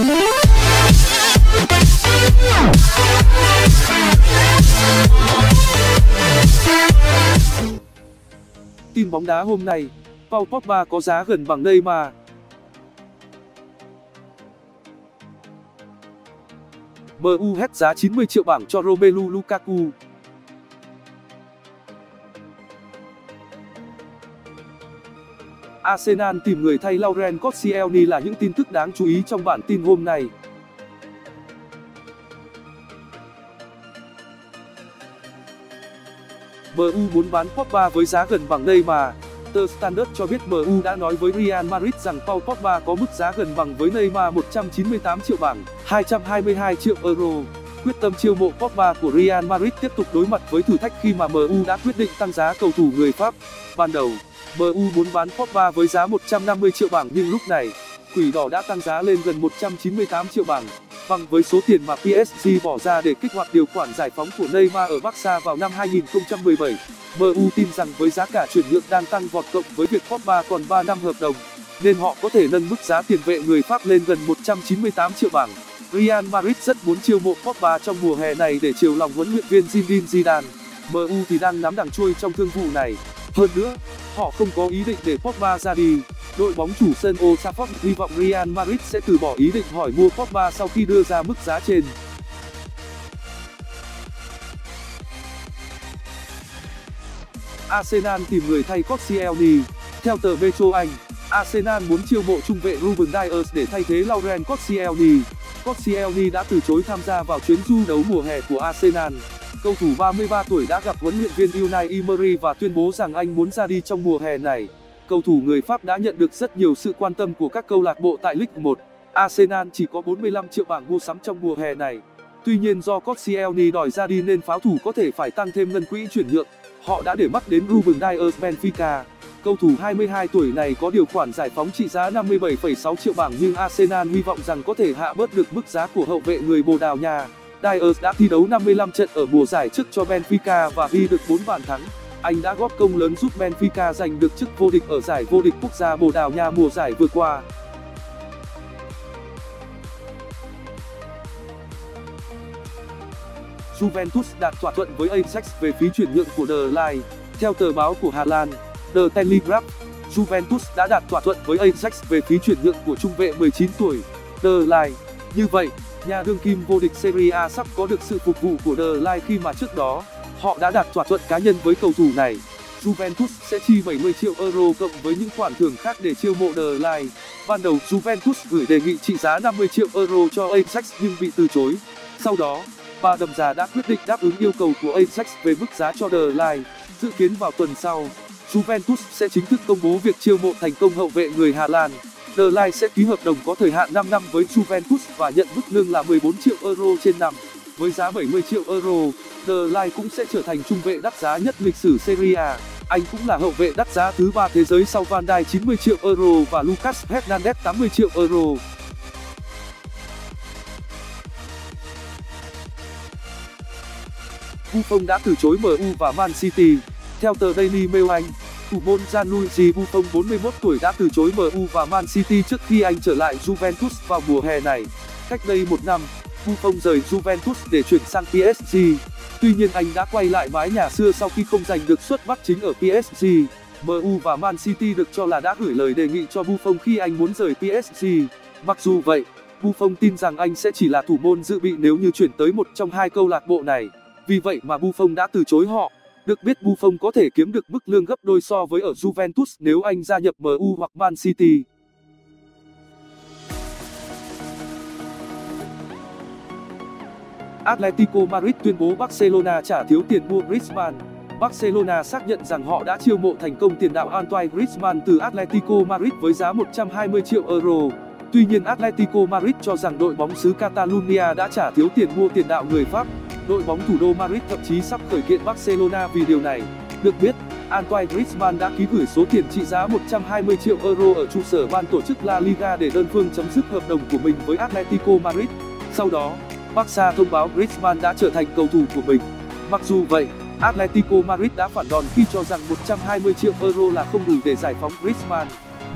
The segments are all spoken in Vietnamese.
Tin bóng đá hôm nay, Paul Pogba có giá gần bằng Neymar. MU hết giá 90 triệu bảng cho Romelu Lukaku. Arsenal tìm người thay Laurent Koscielny là những tin tức đáng chú ý trong bản tin hôm nay. MU muốn bán Pogba với giá gần bằng Neymar. Tờ Standard cho biết MU đã nói với Real Madrid rằng Paul Pogba có mức giá gần bằng với Neymar 198 triệu bảng, 222 triệu euro. Quyết tâm chiêu mộ Pogba của Real Madrid tiếp tục đối mặt với thử thách khi mà MU đã quyết định tăng giá cầu thủ người Pháp. Ban đầu, MU muốn bán Pogba với giá 150 triệu bảng nhưng lúc này, Quỷ đỏ đã tăng giá lên gần 198 triệu bảng, bằng với số tiền mà PSG bỏ ra để kích hoạt điều khoản giải phóng của Neymar ở Barca vào năm 2017. MU tin rằng với giá cả chuyển nhượng đang tăng vọt cộng với việc Pogba còn 3 năm hợp đồng, nên họ có thể nâng mức giá tiền vệ người Pháp lên gần 198 triệu bảng. Real Madrid rất muốn chiêu mộ Pogba trong mùa hè này để chiều lòng huấn luyện viên Zinedine Zidane. MU thì đang nắm đằng chui trong thương vụ này. Hơn nữa, họ không có ý định để Pogba ra đi. Đội bóng chủ sân Old Trafford hy vọng Real Madrid sẽ từ bỏ ý định hỏi mua Pogba sau khi đưa ra mức giá trên. Arsenal tìm người thay Koscielny. Theo tờ Metro Anh, Arsenal muốn chiêu mộ trung vệ Ruben Dias để thay thế Laurent Koscielny. Koscielny đã từ chối tham gia vào chuyến du đấu mùa hè của Arsenal. Cầu thủ 33 tuổi đã gặp huấn luyện viên Unai Emery và tuyên bố rằng anh muốn ra đi trong mùa hè này. Cầu thủ người Pháp đã nhận được rất nhiều sự quan tâm của các câu lạc bộ tại League 1. Arsenal chỉ có 45 triệu bảng mua sắm trong mùa hè này. Tuy nhiên do Koscielny đòi ra đi nên pháo thủ có thể phải tăng thêm ngân quỹ chuyển nhượng. Họ đã để mắt đến Ruben Dias Benfica. Cầu thủ 22 tuổi này có điều khoản giải phóng trị giá 57,6 triệu bảng nhưng Arsenal hy vọng rằng có thể hạ bớt được mức giá của hậu vệ người Bồ Đào Nha. Dias đã thi đấu 55 trận ở mùa giải trước cho Benfica và ghi được 4 bàn thắng. Anh đã góp công lớn giúp Benfica giành được chức vô địch ở giải vô địch quốc gia Bồ Đào Nha mùa giải vừa qua. Juventus đạt thỏa thuận với Ajax về phí chuyển nhượng của The Line. Theo tờ báo của Hà Lan, The Telegraph, Juventus đã đạt thỏa thuận với Ajax về phí chuyển nhượng của trung vệ 19 tuổi, The Line. Như vậy, nhà đương kim vô địch Serie A sắp có được sự phục vụ của The Line khi mà trước đó, họ đã đạt thỏa thuận cá nhân với cầu thủ này. Juventus sẽ chi 70 triệu euro cộng với những khoản thưởng khác để chiêu mộ The Line. Ban đầu Juventus gửi đề nghị trị giá 50 triệu euro cho Ajax nhưng bị từ chối. Sau đó, ba đầm già đã quyết định đáp ứng yêu cầu của Ajax về mức giá cho The Line. Dự kiến vào tuần sau, Juventus sẽ chính thức công bố việc chiêu mộ thành công hậu vệ người Hà Lan. The Line sẽ ký hợp đồng có thời hạn 5 năm với Juventus và nhận mức lương là 14 triệu euro trên năm. Với giá 70 triệu euro, The Line cũng sẽ trở thành trung vệ đắt giá nhất lịch sử Serie A. Anh cũng là hậu vệ đắt giá thứ ba thế giới sau Van Dijk 90 triệu euro và Lucas Hernandez 80 triệu euro. Buffon đã từ chối MU và Man City. Theo tờ Daily Mail Anh, thủ môn Gianluigi Buffon 41 tuổi đã từ chối MU và Man City trước khi anh trở lại Juventus vào mùa hè này. Cách đây một năm, Buffon rời Juventus để chuyển sang PSG. Tuy nhiên anh đã quay lại mái nhà xưa sau khi không giành được suất bắt chính ở PSG. MU và Man City được cho là đã gửi lời đề nghị cho Buffon khi anh muốn rời PSG. Mặc dù vậy, Buffon tin rằng anh sẽ chỉ là thủ môn dự bị nếu như chuyển tới một trong hai câu lạc bộ này. Vì vậy mà Buffon đã từ chối họ. Được biết Buffon có thể kiếm được mức lương gấp đôi so với ở Juventus nếu anh gia nhập MU hoặc Man City. Atletico Madrid tuyên bố Barcelona trả thiếu tiền mua Griezmann. Barcelona xác nhận rằng họ đã chiêu mộ thành công tiền đạo Antoine Griezmann từ Atletico Madrid với giá 120 triệu euro. Tuy nhiên Atletico Madrid cho rằng đội bóng xứ Catalonia đã trả thiếu tiền mua tiền đạo người Pháp. Đội bóng thủ đô Madrid thậm chí sắp khởi kiện Barcelona vì điều này. Được biết, Antoine Griezmann đã ký gửi số tiền trị giá 120 triệu euro ở trụ sở ban tổ chức La Liga để đơn phương chấm dứt hợp đồng của mình với Atletico Madrid. Sau đó, Barca thông báo Griezmann đã trở thành cầu thủ của mình. Mặc dù vậy, Atletico Madrid đã phản đòn khi cho rằng 120 triệu euro là không đủ để giải phóng Griezmann.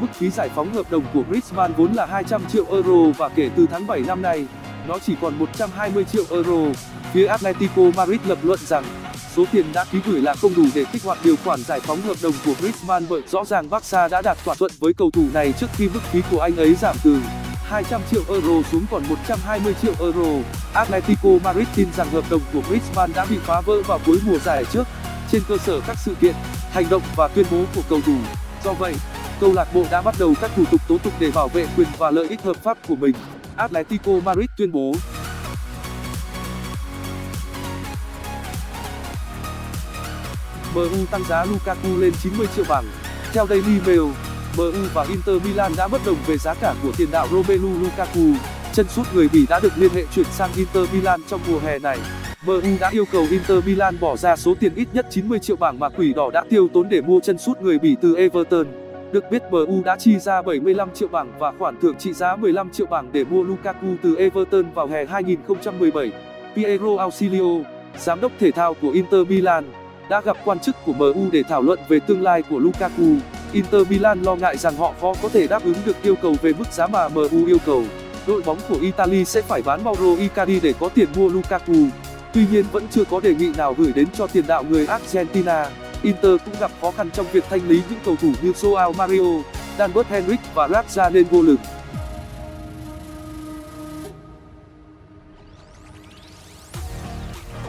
mức phí giải phóng hợp đồng của Griezmann vốn là 200 triệu euro và kể từ tháng 7 năm nay, nó chỉ còn 120 triệu euro. Phía Atletico Madrid lập luận rằng số tiền đã ký gửi là không đủ để kích hoạt điều khoản giải phóng hợp đồng của Griezmann bởi rõ ràng Barca đã đạt thỏa thuận với cầu thủ này trước khi mức phí của anh ấy giảm từ 200 triệu euro xuống còn 120 triệu euro. Atletico Madrid tin rằng hợp đồng của Griezmann đã bị phá vỡ vào cuối mùa giải trước trên cơ sở các sự kiện, hành động và tuyên bố của cầu thủ. Do vậy, câu lạc bộ đã bắt đầu các thủ tục tố tụng để bảo vệ quyền và lợi ích hợp pháp của mình. Atletico Madrid tuyên bố MU tăng giá Lukaku lên 90 triệu bảng. Theo Daily Mail, MU và Inter Milan đã bất đồng về giá cả của tiền đạo Romelu Lukaku. Chân sút người Bỉ đã được liên hệ chuyển sang Inter Milan trong mùa hè này. MU đã yêu cầu Inter Milan bỏ ra số tiền ít nhất 90 triệu bảng mà quỷ đỏ đã tiêu tốn để mua chân sút người Bỉ từ Everton. Được biết MU đã chi ra 75 triệu bảng và khoản thưởng trị giá 15 triệu bảng để mua Lukaku từ Everton vào hè 2017. Piero Ausilio, giám đốc thể thao của Inter Milan, đã gặp quan chức của MU để thảo luận về tương lai của Lukaku. Inter Milan lo ngại rằng họ khó có thể đáp ứng được yêu cầu về mức giá mà MU yêu cầu. Đội bóng của Italy sẽ phải bán Mauro Icardi để có tiền mua Lukaku. Tuy nhiên vẫn chưa có đề nghị nào gửi đến cho tiền đạo người Argentina. Inter cũng gặp khó khăn trong việc thanh lý những cầu thủ như Joao Mario, Danbert Henrik và Raja lực.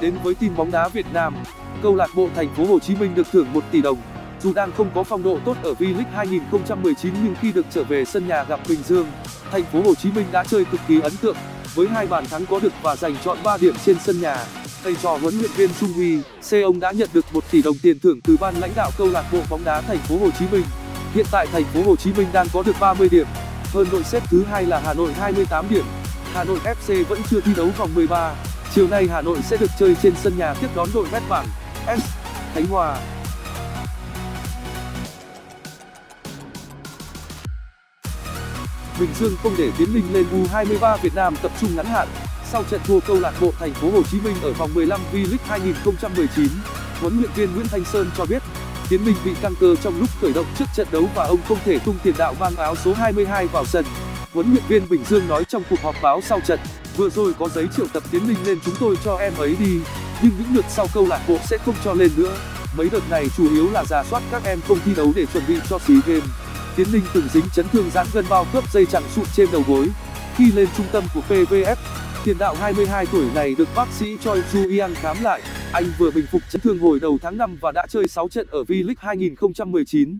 Đến với tin bóng đá Việt Nam, câu lạc bộ Thành phố Hồ Chí Minh được thưởng 1 tỷ đồng. Dù đang không có phong độ tốt ở V-League 2019 nhưng khi được trở về sân nhà gặp Bình Dương, Thành phố Hồ Chí Minh đã chơi cực kỳ ấn tượng với hai bàn thắng có được và giành chọn 3 điểm trên sân nhà. Thầy trò huấn luyện viên Trung Huy, C ông đã nhận được 1 tỷ đồng tiền thưởng từ ban lãnh đạo câu lạc bộ bóng đá Thành phố Hồ Chí Minh. Hiện tại Thành phố Hồ Chí Minh đang có được 30 điểm, hơn đội xếp thứ hai là Hà Nội 28 điểm. Hà Nội FC vẫn chưa thi đấu vòng 13. Chiều nay Hà Nội sẽ được chơi trên sân nhà tiếp đón đội Vét Bảng S Khánh Hòa. Bình Dương không để Tiến Linh lên U23 Việt Nam tập trung ngắn hạn. Sau trận thua câu lạc bộ Thành phố Hồ Chí Minh ở vòng 15 V-League 2019, huấn luyện viên Nguyễn Thanh Sơn cho biết, Tiến Linh bị căng cơ trong lúc khởi động trước trận đấu và ông không thể tung tiền đạo mang áo số 22 vào sân. Huấn luyện viên Bình Dương nói trong cuộc họp báo sau trận, vừa rồi có giấy triệu tập Tiến Linh lên chúng tôi cho em ấy đi, nhưng những lượt sau câu lạc bộ sẽ không cho lên nữa. Mấy đợt này chủ yếu là giả soát các em không thi đấu để chuẩn bị cho SEA Games. Tiến Linh từng dính chấn thương giãn gân bao khớp dây chằng sụn trên đầu gối. Khi lên trung tâm của PVF, tiền đạo 22 tuổi này được bác sĩ Choi Ju Yang khám lại. Anh vừa bình phục chấn thương hồi đầu tháng 5 và đã chơi 6 trận ở V-League 2019.